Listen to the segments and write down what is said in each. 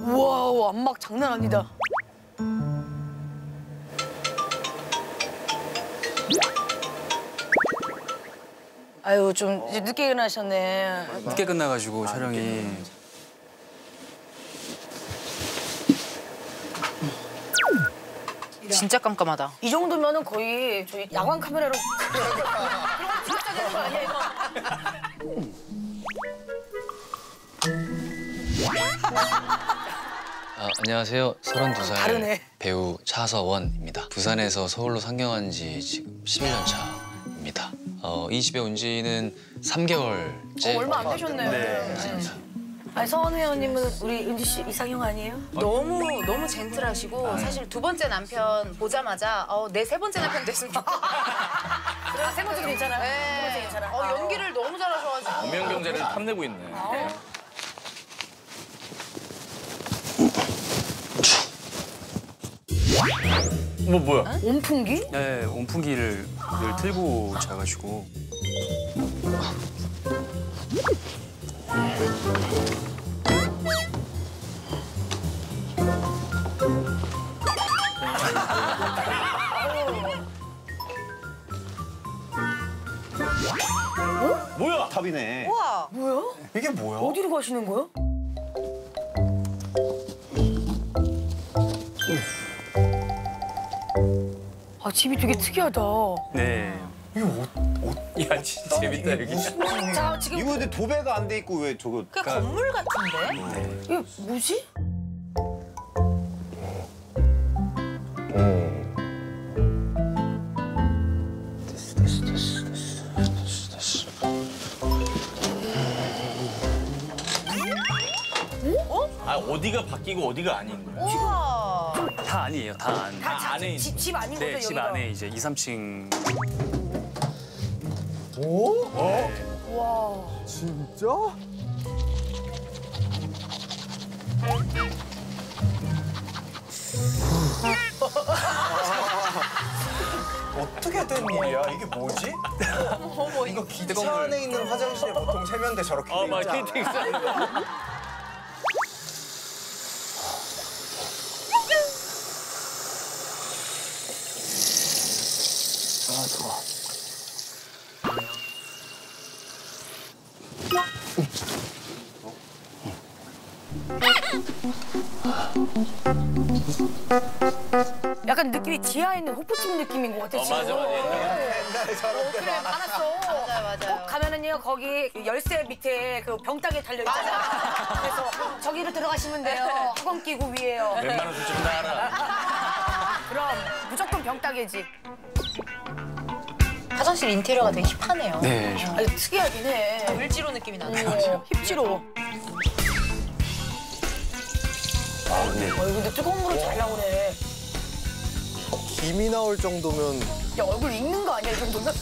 우와 안막 장난 아니다. 아유 좀 이제 늦게 일어나셨네. 늦게 끝나가지고 촬영이 진짜 깜깜하다. 이 정도면은 거의 저희 야광 카메라로 아, 안녕하세요. 32살 다르네. 배우 차서원입니다. 부산에서 서울로 상경한 지 지금 11년 차입니다. 어, 이 집에 온 지는 3개월째. 어, 얼마 안 되셨네요. 네. 아니 서원 회원님은 우리 은지 씨 이상형 아니에요? 너무 너무 젠틀하시고 사실 두 번째 남편 보자마자 어, 내 세 번째 남편 됐으면 좋겠다. 그래 세 번째 괜찮아요. 세 번째 네. 괜찮아. 어, 연기를 너무 잘하셔가지고. 엄연 경제를 탐내고 있네. 뭐 뭐야? 온풍기? 네, 온풍기를 늘 틀고 자가지고 뭐야? 탑이네. 우와. 뭐야? 이게 뭐야? 어디로 가시는 거야? 아 집이 되게 특이하다. 네. 이거 옷, 야 진짜 재밌다 여기. 자 지금 이거 근데 도배가 안 돼 있고 왜 저거? 그 건물 같은데? 이게 뭐지? 아 어디가 바뀌고 어디가 아닌 거야? 우와. 다 아니에요, 다 안. 다 아, 자- 안에 집, 집 아닌 거죠 네, 집 여기가? 안에 이제 2, 3층 오? 와. 진짜? 어떻게 된 일이야? 이게 뭐지? 이거 기차 안에 있는 화장실에 보통 세면대 저렇게 돼 어막 있지 않아 아니야? 아 좋아. 약간 느낌이 지하에 있는 호프집 느낌인 것 같아 어 지금. 맞아 맞아. 옛날에 저런 데 그래. 많았어. 맞아요, 맞아요. 꼭 가면은요 거기 열쇠 밑에 그 병따개 달려 있잖아. 그래서 저기로 들어가시면 돼요. 학원 끼고 위에요. 웬만한 술집은 다 알아. 그럼 무조건 병따개지. 화장실 인테리어가 되게 힙하네요. 네. 아니 특이하긴 해. 을지로 느낌이 나네. 어, 힙지로. 아 근데 어, 근데 뜨거운 물은 잘 나오네. 김이 나올 정도면 야 얼굴 익는 거 아니야 이 정도면?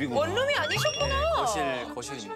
집이구나. 원룸이 아니셨구나. 거실, 거실.